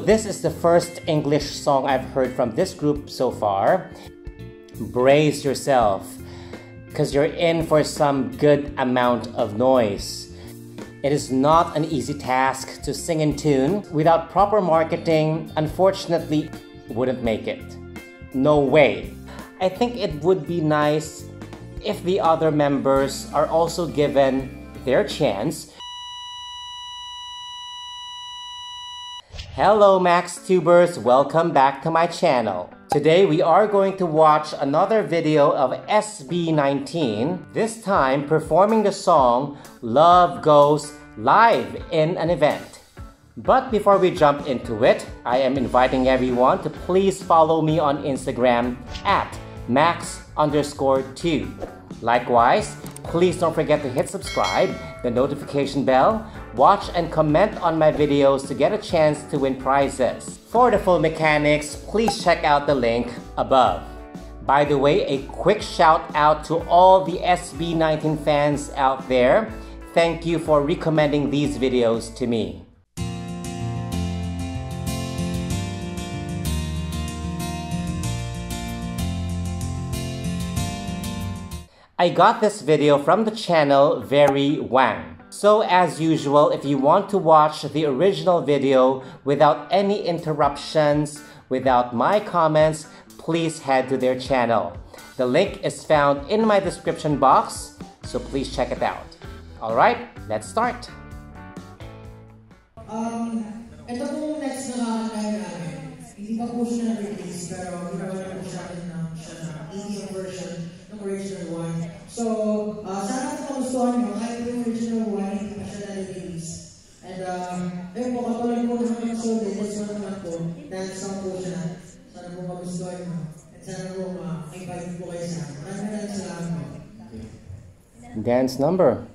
This is the first English song I've heard from this group so far. Brace yourself, because you're in for some good amount of noise. It is not an easy task to sing in tune. Without proper marketing, unfortunately, wouldn't make it. No way. I think it would be nice if the other members are also given their chance. Hello Max Tubers, welcome back to my channel. Today we are going to watch another video of SB19, this time performing the song Love Goes live in an event. But before we jump into it, I am inviting everyone to please follow me on Instagram at max underscore tiu. Likewise, please don't forget to hit subscribe, the notification bell, watch and comment on my videos to get a chance to win prizes. For the full mechanics, please check out the link above. By the way, a quick shout out to all the SB19 fans out there. Thank you for recommending these videos to me. I got this video from the channel Very Wang. So as usual, if you want to watch the original video without any interruptions, without my comments, please head to their channel. The link is found in my description box, so please check it out. Alright, let's start! Um, ito next na kakakain namin, hindi pa po siya na-release, pero na po siya na siya na original one. So, Dance number.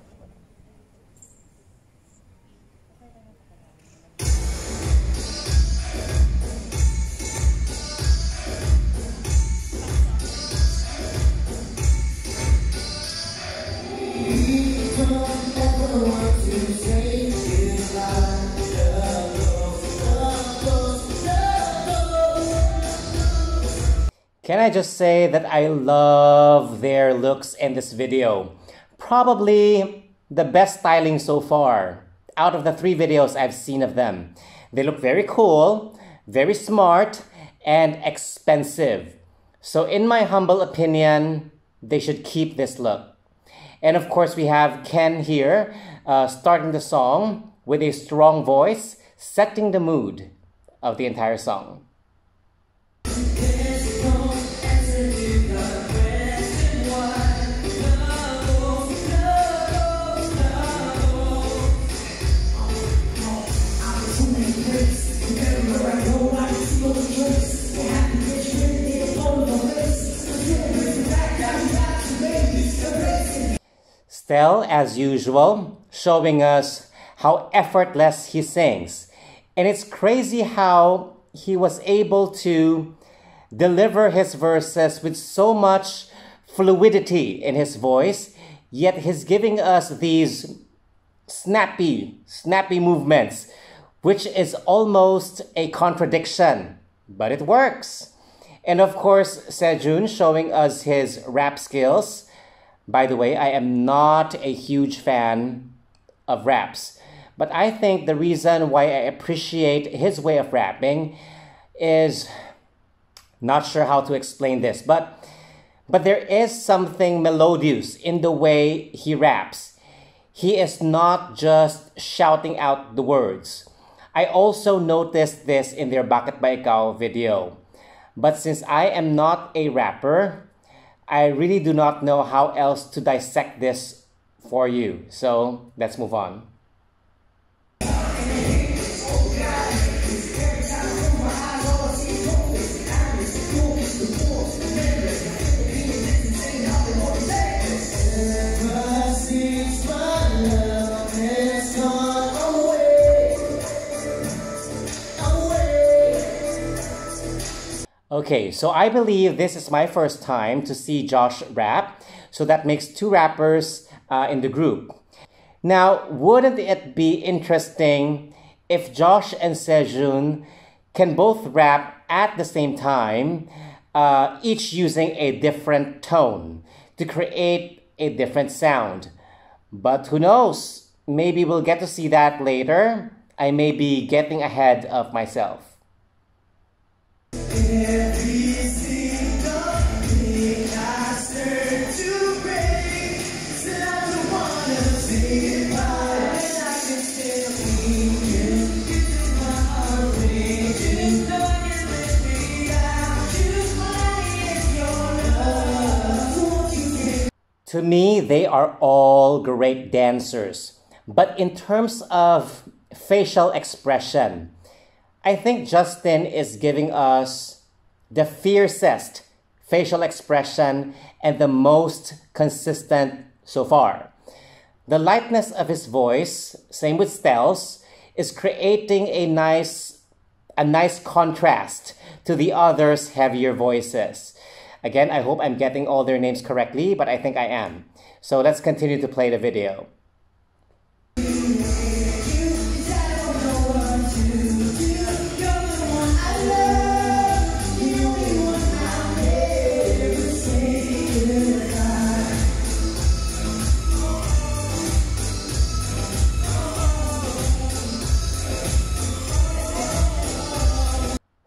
Can I just say that I love their looks in this video? Probably the best styling so far out of the three videos I've seen of them. They look very cool, very smart, and expensive. So in my humble opinion, they should keep this look. And of course, we have Ken here uh, starting the song with a strong voice, setting the mood of the entire song. Stell, as usual, showing us how effortless he sings. And it's crazy how he was able to deliver his verses with so much fluidity in his voice, yet he's giving us these snappy, snappy movements, which is almost a contradiction, but it works. And of course, Sejun showing us his rap skills. By the way, I am not a huge fan of raps, but I think the reason why I appreciate his way of rapping is not sure how to explain this, but but there is something melodious in the way he raps. He is not just shouting out the words. I also noticed this in their Bakit Ba Ikaw video. But since I am not a rapper, I really do not know how else to dissect this for you. So let's move on. Okay, so I believe this is my first time to see Josh rap, so that makes two rappers uh, in the group. Now, wouldn't it be interesting if Josh and Sejun can both rap at the same time, uh, each using a different tone to create a different sound. But who knows? Maybe we'll get to see that later. I may be getting ahead of myself. To me, they are all great dancers. But in terms of facial expression, I think Justin is giving us the fiercest facial expression and the most consistent so far. The lightness of his voice, same with Stell's, is creating a nice a nice contrast to the others' heavier voices. Again, I hope I'm getting all their names correctly, but I think I am. So let's continue to play the video.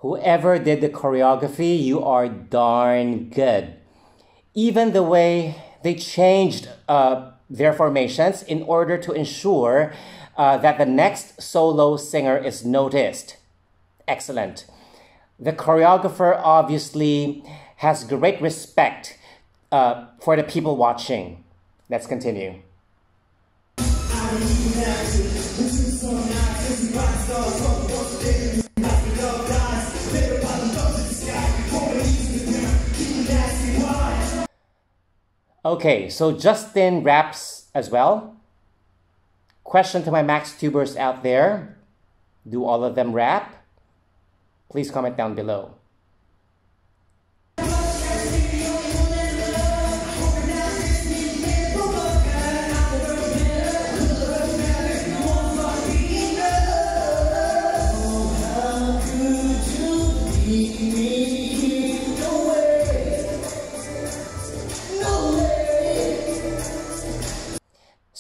Whoever did the choreography, you are darn good. Even the way they changed uh, their formations in order to ensure uh, that the next solo singer is noticed. Excellent. The choreographer obviously has great respect uh, for the people watching. Let's continue. Okay, so Justin raps as well. Question to my Max tubers out there Do all of them rap? Please comment down below.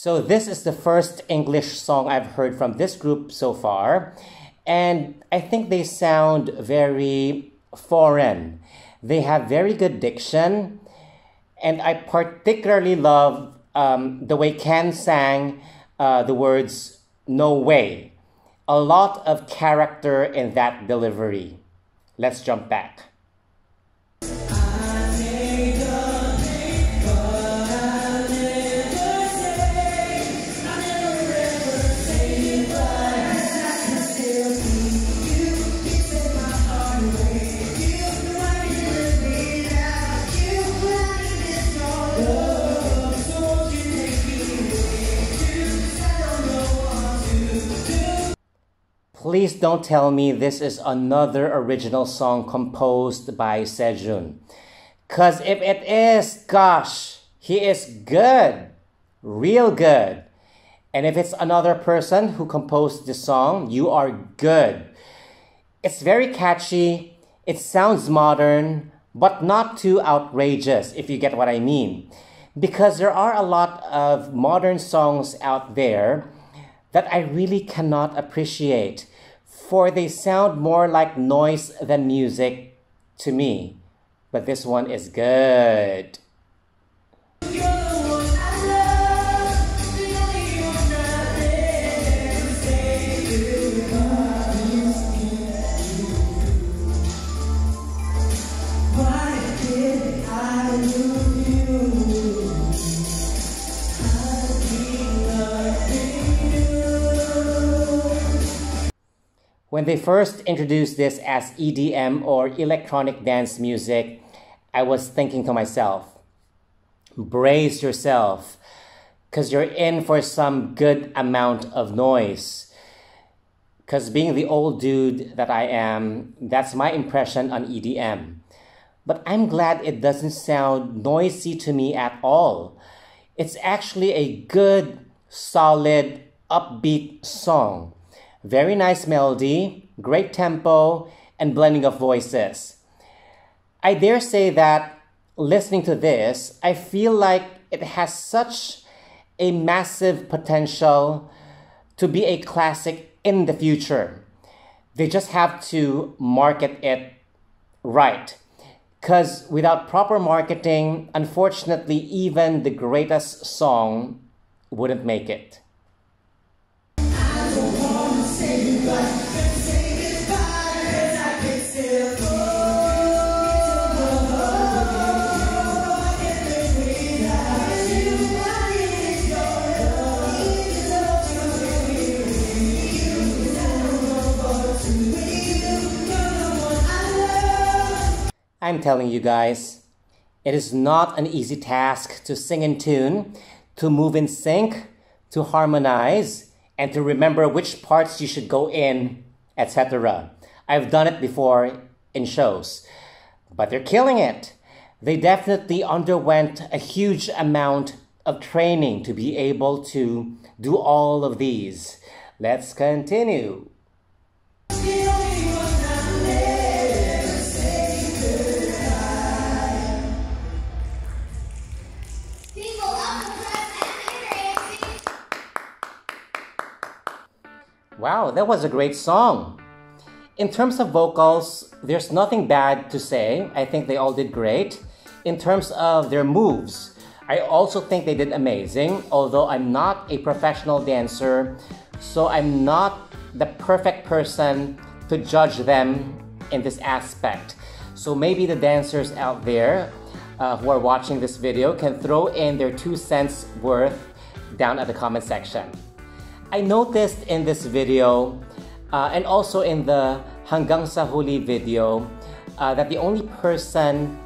So this is the first English song I've heard from this group so far. And I think they sound very foreign. They have very good diction. And I particularly love um, the way Ken sang uh, the words, no way. A lot of character in that delivery. Let's jump back. Don't tell me this is another original song composed by Sejun. Because if it is, gosh, he is good. Real good. And if it's another person who composed the song, you are good. It's very catchy. It sounds modern, but not too outrageous, if you get what I mean. Because there are a lot of modern songs out there that I really cannot appreciate for they sound more like noise than music to me. But this one is good. When they first introduced this as EDM or electronic dance music, I was thinking to myself, brace yourself, because you're in for some good amount of noise. Because being the old dude that I am, that's my impression on EDM. But I'm glad it doesn't sound noisy to me at all. It's actually a good, solid, upbeat song very nice melody, great tempo, and blending of voices. I dare say that listening to this, I feel like it has such a massive potential to be a classic in the future. They just have to market it right. Because without proper marketing, unfortunately, even the greatest song wouldn't make it. I'm telling you guys, it is not an easy task to sing in tune, to move in sync, to harmonize, and to remember which parts you should go in, etc. I've done it before in shows, but they're killing it. They definitely underwent a huge amount of training to be able to do all of these. Let's continue. Wow, that was a great song. In terms of vocals, there's nothing bad to say. I think they all did great. In terms of their moves, I also think they did amazing, although I'm not a professional dancer, so I'm not the perfect person to judge them in this aspect. So maybe the dancers out there uh, who are watching this video can throw in their two cents worth down at the comment section. I noticed in this video uh, and also in the Hanggang sa Huli video uh, that the only person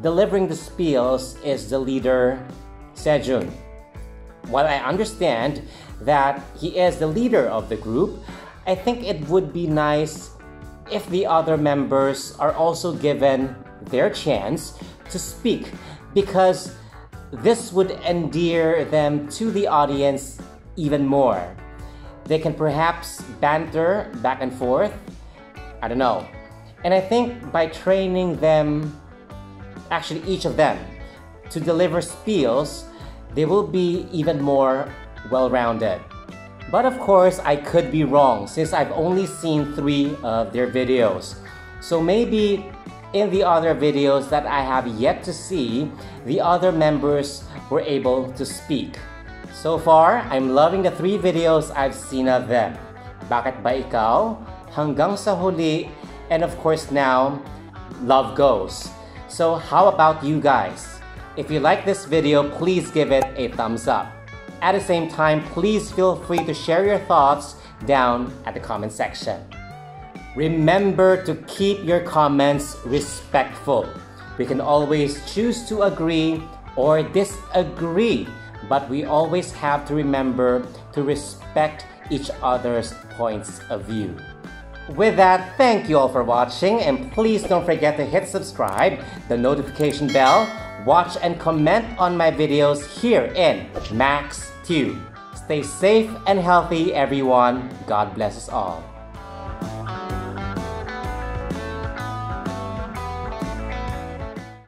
delivering the spiels is the leader Sejun. While I understand that he is the leader of the group, I think it would be nice if the other members are also given their chance to speak because this would endear them to the audience even more. They can perhaps banter back and forth. I don't know. And I think by training them, actually each of them, to deliver spiels, they will be even more well rounded. But of course, I could be wrong since I've only seen three of their videos. So maybe in the other videos that I have yet to see, the other members were able to speak. So far, I'm loving the three videos I've seen of them. Bakit ba ikaw? Hanggang sa huli, and of course now, Love Goes. So how about you guys? If you like this video, please give it a thumbs up. At the same time, please feel free to share your thoughts down at the comment section. Remember to keep your comments respectful. We can always choose to agree or disagree but we always have to remember to respect each other's points of view. With that, thank you all for watching and please don't forget to hit subscribe, the notification bell, watch and comment on my videos here in Max Tube. Stay safe and healthy everyone. God bless us all.